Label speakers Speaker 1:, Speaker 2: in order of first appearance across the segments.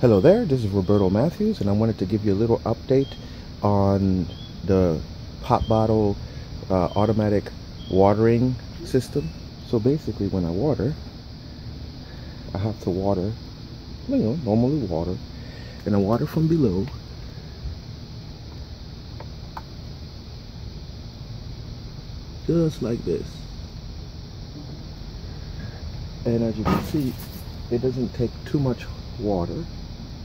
Speaker 1: Hello there, this is Roberto Matthews and I wanted to give you a little update on the pop bottle uh, automatic watering system. So basically when I water, I have to water, you know, normally water, and I water from below. Just like this. And as you can see, it doesn't take too much water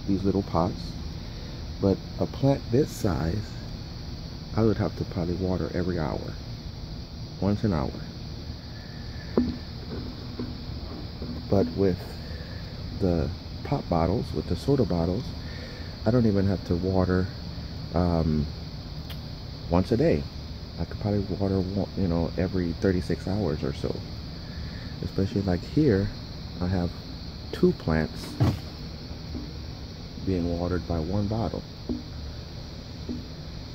Speaker 1: these little pots. But a plant this size, I would have to probably water every hour, once an hour. But with the pop bottles, with the soda bottles, I don't even have to water um, once a day. I could probably water, you know, every 36 hours or so. Especially like here, I have two plants being watered by one bottle.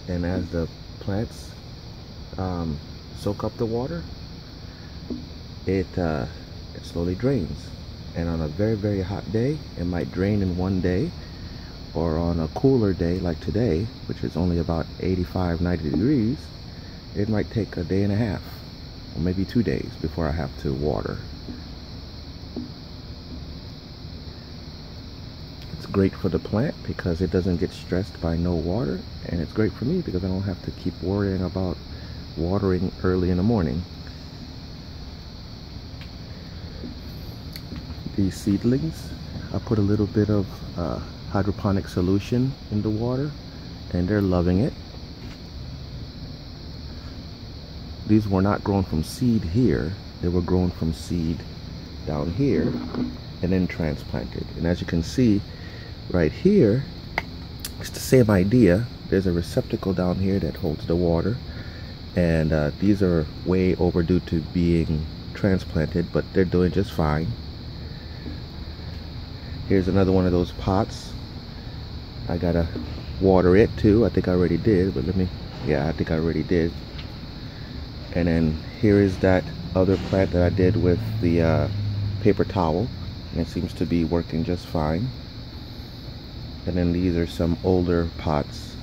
Speaker 1: And as the plants um, soak up the water, it, uh, it slowly drains. And on a very, very hot day, it might drain in one day. Or on a cooler day like today, which is only about 85, 90 degrees, it might take a day and a half, or maybe two days before I have to water. Great for the plant because it doesn't get stressed by no water and it's great for me because I don't have to keep worrying about watering early in the morning. These seedlings I put a little bit of uh, hydroponic solution in the water and they're loving it. These were not grown from seed here they were grown from seed down here and then transplanted. And as you can see right here it's the same idea. There's a receptacle down here that holds the water. And uh, these are way overdue to being transplanted but they're doing just fine. Here's another one of those pots. I gotta water it too. I think I already did but let me yeah I think I already did. And then here is that other plant that I did with the uh, paper towel. And it seems to be working just fine and then these are some older pots.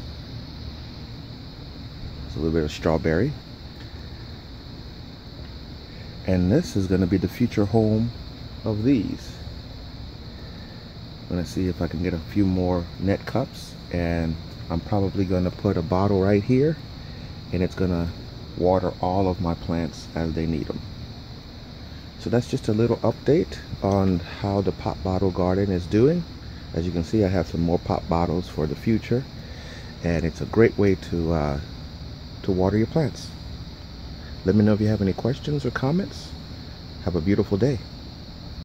Speaker 1: It's a little bit of strawberry. And this is going to be the future home of these. I'm going to see if I can get a few more net cups. And I'm probably going to put a bottle right here. And it's going to water all of my plants as they need them so that's just a little update on how the pop bottle garden is doing as you can see I have some more pop bottles for the future and it's a great way to uh, to water your plants. Let me know if you have any questions or comments. Have a beautiful day